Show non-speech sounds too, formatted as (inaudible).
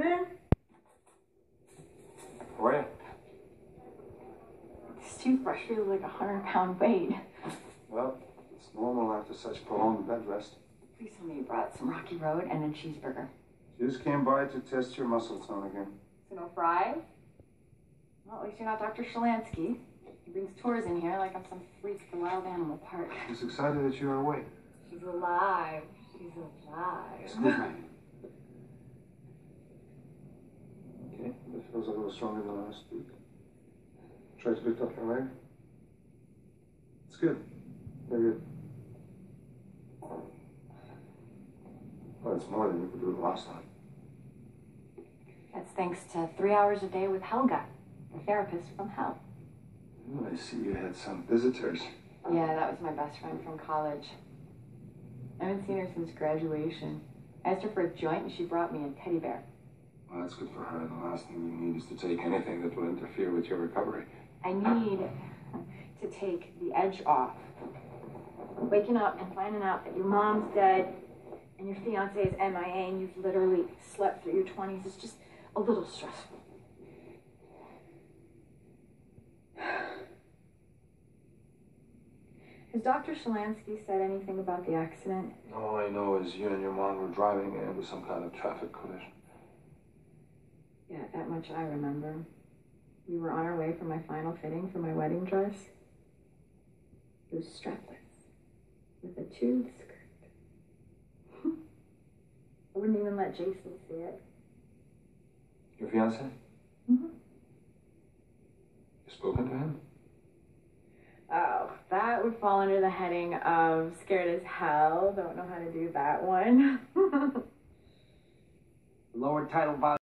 Where are you? This toothbrush feels like a hundred pound weight. Well, it's normal after such prolonged bed rest. Please tell me you brought some Rocky Road and a cheeseburger. Just came by to test your muscle tone again. So no fries? Well, at least you're not Dr. Shalansky. He brings tours in here like I'm some freak at the Wild Animal Park. Just excited that you're awake. She's alive. She's alive. Excuse me. (laughs) That a little stronger than last week. Try to lift up your leg. It's good. Very good. Well, it's more than you could do the last time. That's thanks to three hours a day with Helga, the therapist from hell. Oh, I see you had some visitors. Yeah, that was my best friend from college. I haven't seen her since graduation. I asked her for a joint and she brought me a teddy bear. Well, that's good for her. The last thing you need is to take anything that will interfere with your recovery. I need to take the edge off. Waking up and finding out that your mom's dead and your fiance is MIA and you've literally slept through your 20s is just a little stressful. Has Dr. Shalansky said anything about the accident? All I know is you and your mom were driving into some kind of traffic collision. Yeah, that much I remember. We were on our way for my final fitting for my wedding dress. It was strapless, with a tube skirt. (laughs) I wouldn't even let Jason see it. Your fiance? Mm-hmm. You spoken to him? Oh, that would fall under the heading of scared as hell. Don't know how to do that one. (laughs) Lower title bottom.